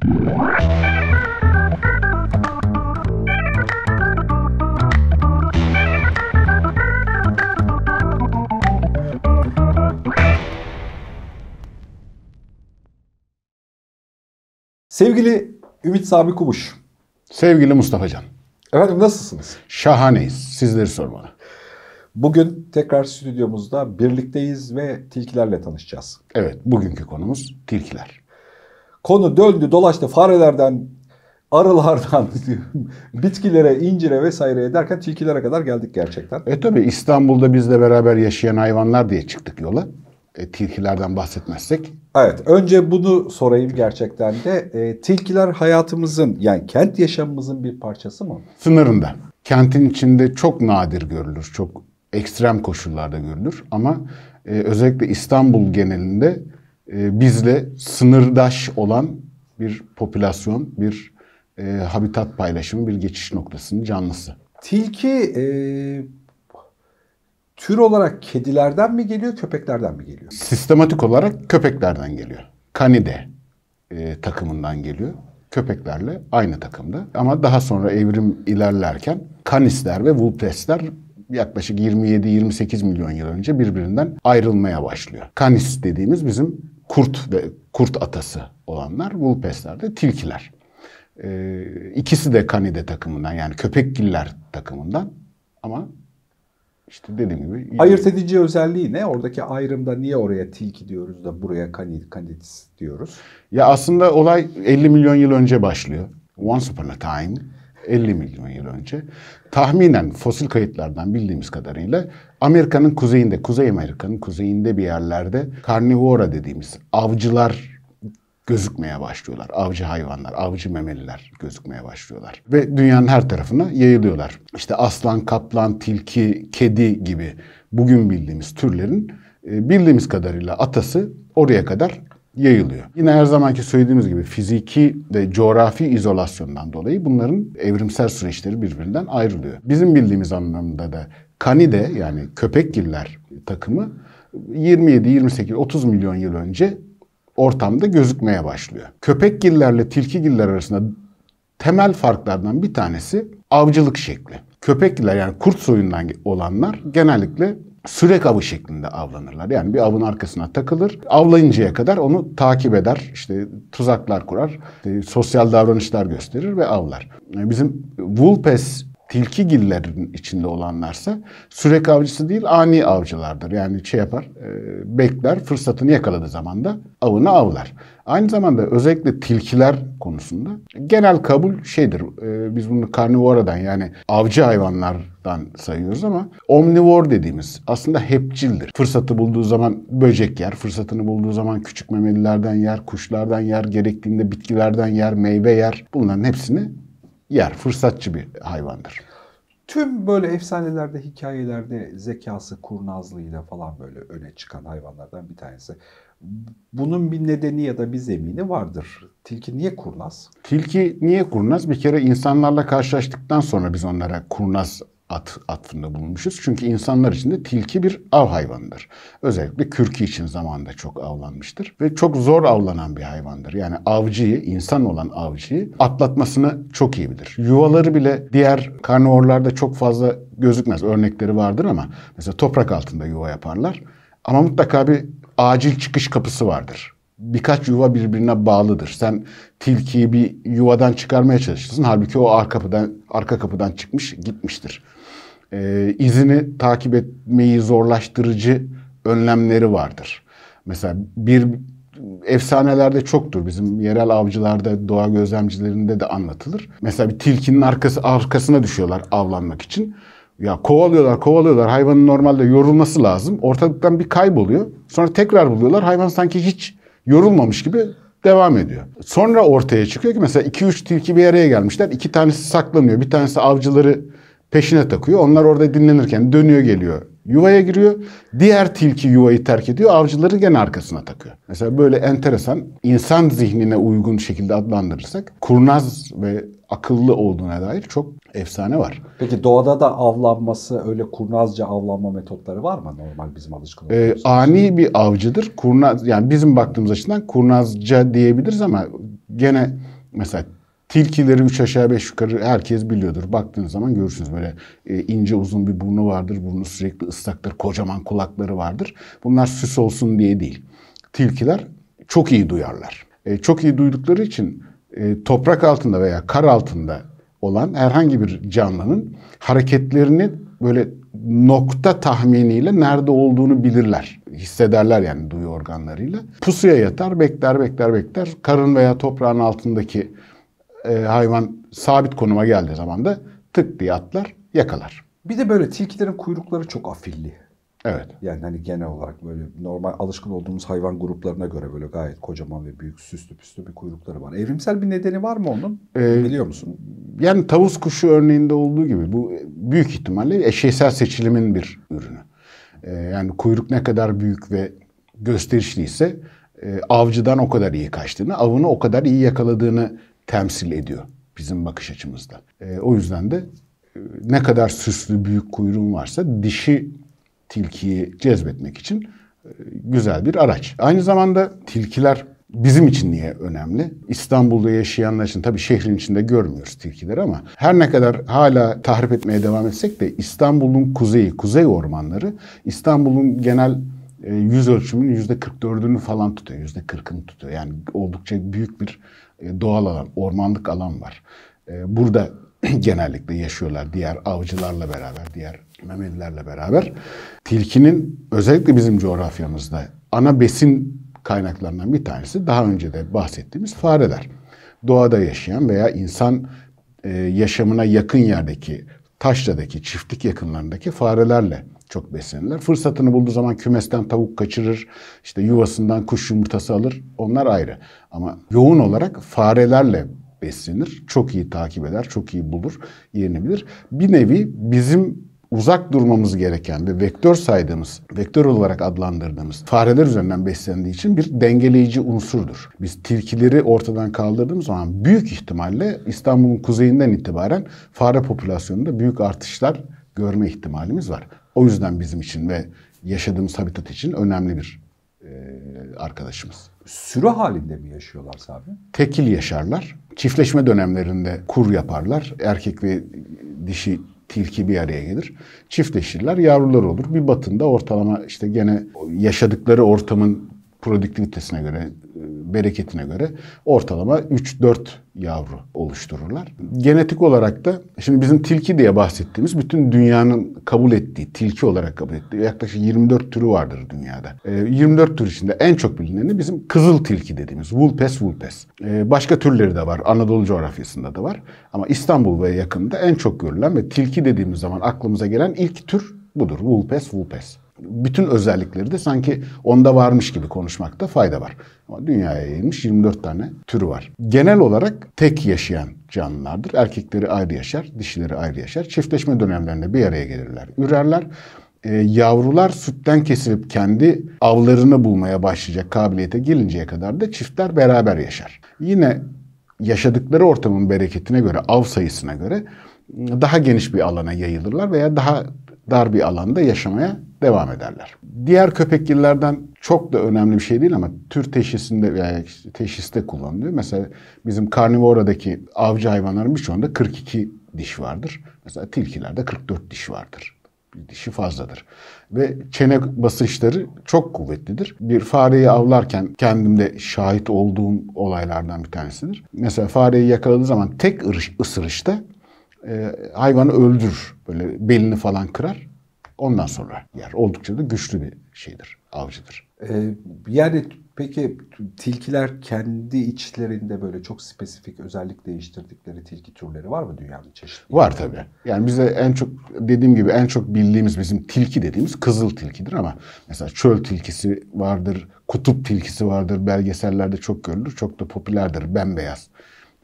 Sevgili Ümit Sami Kumuş. Sevgili Mustafa Can. Efendim nasılsınız? Şahaneyiz. Sizleri sormalı. Bugün tekrar stüdyomuzda birlikteyiz ve tilkilerle tanışacağız. Evet, bugünkü konumuz tilkiler. Konu döndü dolaştı farelerden, arılardan, bitkilere, incire vesaire derken tilkilere kadar geldik gerçekten. E tabi İstanbul'da bizle beraber yaşayan hayvanlar diye çıktık yola. E, tilkilerden bahsetmezsek. Evet, önce bunu sorayım gerçekten de. E, tilkiler hayatımızın, yani kent yaşamımızın bir parçası mı? Sınırında. Kentin içinde çok nadir görülür, çok ekstrem koşullarda görülür. Ama e, özellikle İstanbul genelinde e, bizle sınırdaş olan bir popülasyon, bir e, habitat paylaşımı, bir geçiş noktasının canlısı. Tilki e, tür olarak kedilerden mi geliyor, köpeklerden mi geliyor? Sistematik olarak köpeklerden geliyor. Kanide e, takımından geliyor. Köpeklerle aynı takımda. Ama daha sonra evrim ilerlerken kanisler ve vulpesler yaklaşık 27-28 milyon yıl önce birbirinden ayrılmaya başlıyor. Kanis dediğimiz bizim kurt ve kurt atası olanlar, vulpesler de tilkiler. Ee, ikisi de kanide takımından yani köpekgiller takımından ama işte dediğim gibi... Ayırt edici özelliği ne? Oradaki ayrımda niye oraya tilki diyoruz da buraya kanid, kanidis diyoruz? Ya aslında olay 50 milyon yıl önce başlıyor. Once upon a time 50 milyon yıl önce. Tahminen fosil kayıtlardan bildiğimiz kadarıyla Amerika'nın kuzeyinde, Kuzey Amerika'nın kuzeyinde bir yerlerde karnivora dediğimiz avcılar gözükmeye başlıyorlar. Avcı hayvanlar, avcı memeliler gözükmeye başlıyorlar. Ve dünyanın her tarafına yayılıyorlar. İşte aslan, kaplan, tilki, kedi gibi bugün bildiğimiz türlerin e, bildiğimiz kadarıyla atası oraya kadar yayılıyor. Yine her zamanki söylediğimiz gibi fiziki ve coğrafi izolasyondan dolayı bunların evrimsel süreçleri birbirinden ayrılıyor. Bizim bildiğimiz anlamda da kanide yani köpekgiller takımı 27, 28, 30 milyon yıl önce ortamda gözükmeye başlıyor. Köpekgillerle tilkigiller arasında temel farklardan bir tanesi avcılık şekli. Köpekgiller yani kurt soyundan olanlar genellikle sürek avı şeklinde avlanırlar. Yani bir avın arkasına takılır. Avlayıncaya kadar onu takip eder. İşte tuzaklar kurar. Işte sosyal davranışlar gösterir ve avlar. Bizim Vulpes tilkigillerin içinde olanlarsa sürek avcısı değil ani avcılardır. Yani şey yapar, e, bekler, fırsatını yakaladığı zaman da avını avlar. Aynı zamanda özellikle tilkiler konusunda genel kabul şeydir. E, biz bunu karnivoradan yani avcı hayvanlardan sayıyoruz ama omnivor dediğimiz aslında hepçildir. Fırsatı bulduğu zaman böcek yer, fırsatını bulduğu zaman küçük memelilerden yer, kuşlardan yer, gerektiğinde bitkilerden yer, meyve yer. Bunların hepsini yer. Fırsatçı bir hayvandır. Tüm böyle efsanelerde, hikayelerde zekası, kurnazlığıyla falan böyle öne çıkan hayvanlardan bir tanesi. Bunun bir nedeni ya da bir zemini vardır. Tilki niye kurnaz? Tilki niye kurnaz? Bir kere insanlarla karşılaştıktan sonra biz onlara kurnaz at, atfında bulunmuşuz. Çünkü insanlar için de tilki bir av hayvanıdır. Özellikle kürkü için zamanında çok avlanmıştır. Ve çok zor avlanan bir hayvandır. Yani avcıyı, insan olan avcıyı atlatmasını çok iyi bilir. Yuvaları bile diğer karnivorlarda çok fazla gözükmez. Örnekleri vardır ama mesela toprak altında yuva yaparlar. Ama mutlaka bir acil çıkış kapısı vardır birkaç yuva birbirine bağlıdır. Sen tilkiyi bir yuvadan çıkarmaya çalışırsın. Halbuki o arka kapıdan arka kapıdan çıkmış gitmiştir e, izini takip etmeyi zorlaştırıcı önlemleri vardır. Mesela bir efsanelerde çoktur. Bizim yerel avcılarda, doğa gözlemcilerinde de anlatılır. Mesela bir tilkinin arkası arkasına düşüyorlar avlanmak için. Ya kovalıyorlar, kovalıyorlar. Hayvanın normalde yorulması lazım. Ortalıktan bir kayboluyor. Sonra tekrar buluyorlar. Hayvan sanki hiç yorulmamış gibi devam ediyor. Sonra ortaya çıkıyor ki mesela 2-3 tilki bir araya gelmişler. İki tanesi saklanıyor. Bir tanesi avcıları peşine takıyor. Onlar orada dinlenirken dönüyor geliyor. Yuvaya giriyor. Diğer tilki yuvayı terk ediyor. Avcıları gene arkasına takıyor. Mesela böyle enteresan insan zihnine uygun şekilde adlandırırsak kurnaz ve akıllı olduğuna dair çok efsane var. Peki doğada da avlanması öyle kurnazca avlanma metotları var mı normal bizim alışkın ee, ani bir avcıdır. Kurnaz yani bizim baktığımız açıdan kurnazca diyebiliriz ama gene Mesela tilkileri üç aşağı beş yukarı herkes biliyordur. Baktığınız zaman görürsünüz böyle e, ince uzun bir burnu vardır. Burnu sürekli ıslaktır. Kocaman kulakları vardır. Bunlar süs olsun diye değil. Tilkiler çok iyi duyarlar. E, çok iyi duydukları için e, toprak altında veya kar altında olan herhangi bir canlının hareketlerini böyle nokta tahminiyle nerede olduğunu bilirler. Hissederler yani duyu organlarıyla. Pusuya yatar, bekler, bekler, bekler. Karın veya toprağın altındaki e, hayvan sabit konuma geldiği zaman da tık diye atlar, yakalar. Bir de böyle tilkilerin kuyrukları çok afilli. Evet. Yani hani genel olarak böyle normal alışkın olduğumuz hayvan gruplarına göre böyle gayet kocaman ve büyük süslü püslü bir kuyrukları var. Evrimsel bir nedeni var mı onun? Ee, Biliyor musun? Yani tavus kuşu örneğinde olduğu gibi bu büyük ihtimalle eşeysel seçilimin bir ürünü. Ee, yani kuyruk ne kadar büyük ve gösterişliyse e, avcıdan o kadar iyi kaçtığını, avını o kadar iyi yakaladığını temsil ediyor bizim bakış açımızda. E, o yüzden de e, ne kadar süslü büyük kuyruğun varsa dişi tilkiyi cezbetmek için e, güzel bir araç. Aynı zamanda tilkiler bizim için niye önemli? İstanbul'da yaşayanlar için tabii şehrin içinde görmüyoruz tilkileri ama her ne kadar hala tahrip etmeye devam etsek de İstanbul'un kuzeyi, kuzey ormanları İstanbul'un genel e, yüz ölçümünün yüzde 44'ünü falan tutuyor. Yüzde 40'ını tutuyor. Yani oldukça büyük bir doğal alan, ormanlık alan var. E, burada genellikle yaşıyorlar diğer avcılarla beraber, diğer memelilerle beraber. Tilkinin özellikle bizim coğrafyamızda ana besin kaynaklarından bir tanesi daha önce de bahsettiğimiz fareler. Doğada yaşayan veya insan e, yaşamına yakın yerdeki, taşradaki, çiftlik yakınlarındaki farelerle çok beslenirler. Fırsatını bulduğu zaman kümesten tavuk kaçırır, işte yuvasından kuş yumurtası alır. Onlar ayrı. Ama yoğun olarak farelerle beslenir. Çok iyi takip eder, çok iyi bulur, yerini bilir. Bir nevi bizim uzak durmamız gereken ve vektör saydığımız, vektör olarak adlandırdığımız fareler üzerinden beslendiği için bir dengeleyici unsurdur. Biz tilkileri ortadan kaldırdığımız zaman büyük ihtimalle İstanbul'un kuzeyinden itibaren fare popülasyonunda büyük artışlar görme ihtimalimiz var. O yüzden bizim için ve yaşadığımız habitat için önemli bir e, arkadaşımız. Sürü halinde mi yaşıyorlar Sabi? Tekil yaşarlar. Çiftleşme dönemlerinde kur yaparlar. Erkek ve dişi tilki bir araya gelir. Çiftleşirler, yavrular olur. Bir batında ortalama işte gene yaşadıkları ortamın produktivitesine göre, e, bereketine göre ortalama 3-4 yavru oluştururlar. Genetik olarak da şimdi bizim tilki diye bahsettiğimiz bütün dünyanın kabul ettiği, tilki olarak kabul ettiği yaklaşık 24 türü vardır dünyada. 24 e, tür içinde en çok bilineni bizim kızıl tilki dediğimiz Vulpes vulpes. E, başka türleri de var. Anadolu coğrafyasında da var. Ama İstanbul ve yakında en çok görülen ve tilki dediğimiz zaman aklımıza gelen ilk tür budur. Vulpes vulpes bütün özellikleri de sanki onda varmış gibi konuşmakta fayda var. Ama dünyaya yayılmış 24 tane türü var. Genel olarak tek yaşayan canlılardır. Erkekleri ayrı yaşar, dişileri ayrı yaşar. Çiftleşme dönemlerinde bir araya gelirler, ürerler. Ee, yavrular sütten kesilip kendi avlarını bulmaya başlayacak kabiliyete gelinceye kadar da çiftler beraber yaşar. Yine yaşadıkları ortamın bereketine göre, av sayısına göre daha geniş bir alana yayılırlar veya daha dar bir alanda yaşamaya devam ederler. Diğer köpekgillerden çok da önemli bir şey değil ama tür teşhisinde veya teşhiste kullanılıyor. Mesela bizim karnivoradaki avcı hayvanların birçoğunda 42 diş vardır. Mesela tilkilerde 44 diş vardır. Bir dişi fazladır. Ve çene basınçları çok kuvvetlidir. Bir fareyi avlarken kendimde şahit olduğum olaylardan bir tanesidir. Mesela fareyi yakaladığı zaman tek ısırışta e, hayvanı öldürür. Böyle belini falan kırar. Ondan sonra yer. Oldukça da güçlü bir şeydir, avcıdır. Ee, yani peki tilkiler kendi içlerinde böyle çok spesifik özellik değiştirdikleri tilki türleri var mı dünyanın çeşitli? Var tabii. Yani bize en çok dediğim gibi en çok bildiğimiz bizim tilki dediğimiz kızıl tilkidir ama mesela çöl tilkisi vardır, kutup tilkisi vardır. Belgesellerde çok görülür. Çok da popülerdir. Bembeyaz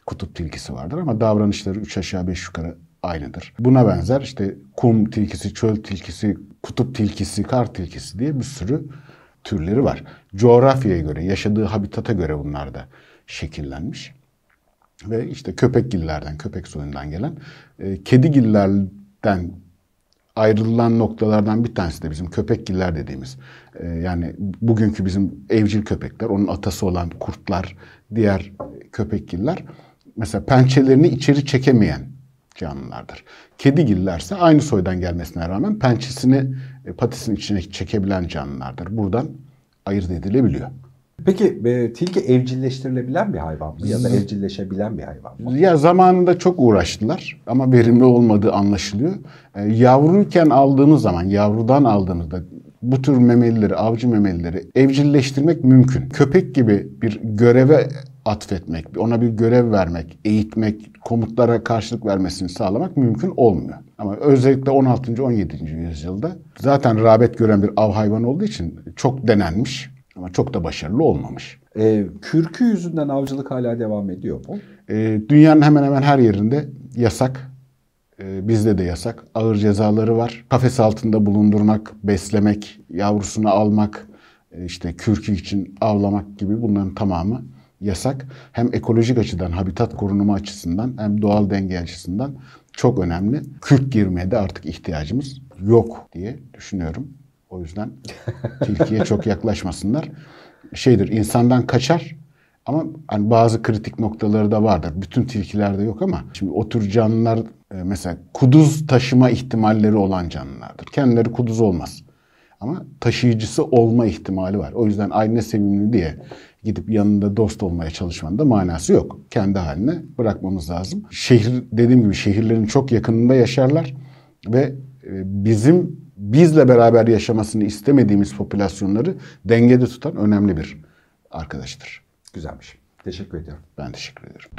kutup tilkisi vardır ama davranışları üç aşağı beş yukarı aynıdır. Buna benzer işte kum tilkisi, çöl tilkisi, kutup tilkisi, kar tilkisi diye bir sürü türleri var. Coğrafyaya göre, yaşadığı habitata göre bunlar da şekillenmiş. Ve işte köpekgillerden, köpek soyundan gelen, e, kedigillerden ayrılan noktalardan bir tanesi de bizim köpekgiller dediğimiz. E, yani bugünkü bizim evcil köpekler, onun atası olan kurtlar, diğer köpekgiller mesela pençelerini içeri çekemeyen canlılardır. Kedigillerse aynı soydan gelmesine rağmen pençesini e, patisinin içine çekebilen canlılardır. Buradan ayırt edilebiliyor. Peki e, tilki evcilleştirilebilen bir hayvan mı ya da evcilleşebilen bir hayvan mı? Ya zamanında çok uğraştılar ama verimli olmadığı anlaşılıyor. E, yavruyken aldığınız zaman, yavrudan aldığınızda bu tür memelileri, avcı memelileri evcilleştirmek mümkün. Köpek gibi bir göreve atfetmek, ona bir görev vermek, eğitmek, komutlara karşılık vermesini sağlamak mümkün olmuyor. Ama özellikle 16. 17. yüzyılda zaten rağbet gören bir av hayvanı olduğu için çok denenmiş ama çok da başarılı olmamış. E, kürkü yüzünden avcılık hala devam ediyor mu? E, dünyanın hemen hemen her yerinde yasak. E, bizde de yasak. Ağır cezaları var. Kafes altında bulundurmak, beslemek, yavrusunu almak, e, işte kürkü için avlamak gibi bunların tamamı yasak. Hem ekolojik açıdan, habitat korunumu açısından hem doğal denge açısından çok önemli. Kürk girmeye de artık ihtiyacımız yok diye düşünüyorum. O yüzden tilkiye çok yaklaşmasınlar. Şeydir insandan kaçar ama hani bazı kritik noktaları da vardır. Bütün tilkilerde yok ama şimdi o tür canlılar e, mesela kuduz taşıma ihtimalleri olan canlılardır. Kendileri kuduz olmaz. Ama taşıyıcısı olma ihtimali var. O yüzden aynı sevimli diye gidip yanında dost olmaya çalışmanın da manası yok. Kendi haline bırakmamız lazım. Şehir dediğim gibi şehirlerin çok yakınında yaşarlar ve e, bizim bizle beraber yaşamasını istemediğimiz popülasyonları dengede tutan önemli bir arkadaştır. Güzelmiş. Teşekkür ediyorum. Ben teşekkür ederim.